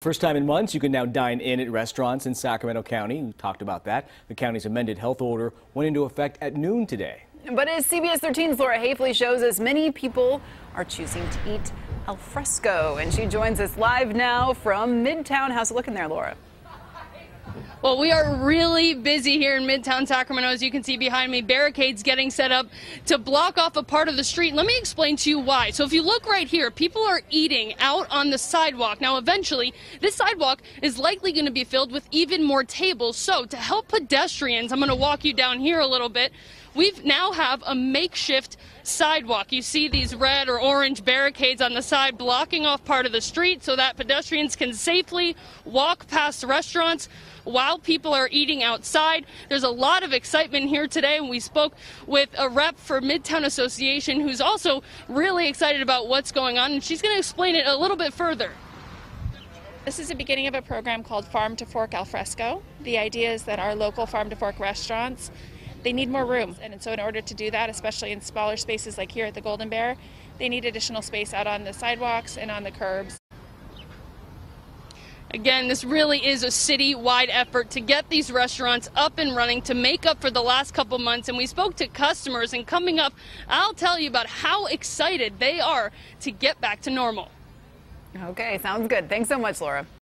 First time in months, you can now dine in at restaurants in Sacramento County. We talked about that. The county's amended health order went into effect at noon today. But as CBS 13's Laura Haefeli shows us, many people are choosing to eat al fresco. And she joins us live now from Midtown. How's it looking there, Laura? Well, we are really busy here in Midtown Sacramento. As you can see behind me, barricades getting set up to block off a part of the street. Let me explain to you why. So if you look right here, people are eating out on the sidewalk. Now, eventually, this sidewalk is likely going to be filled with even more tables. So to help pedestrians, I'm going to walk you down here a little bit. We now have a makeshift sidewalk. You see these red or orange barricades on the side blocking off part of the street so that pedestrians can safely walk past restaurants while people are eating outside. There's a lot of excitement here today, and we spoke with a rep for Midtown Association who's also really excited about what's going on, and she's going to explain it a little bit further. This is the beginning of a program called Farm to Fork Alfresco. The idea is that our local farm to fork restaurants they need more room. And so in order to do that, especially in smaller spaces like here at the Golden Bear, they need additional space out on the sidewalks and on the curbs. Again, this really is a city-wide effort to get these restaurants up and running to make up for the last couple months. And we spoke to customers, and coming up, I'll tell you about how excited they are to get back to normal. Okay, sounds good. Thanks so much, Laura.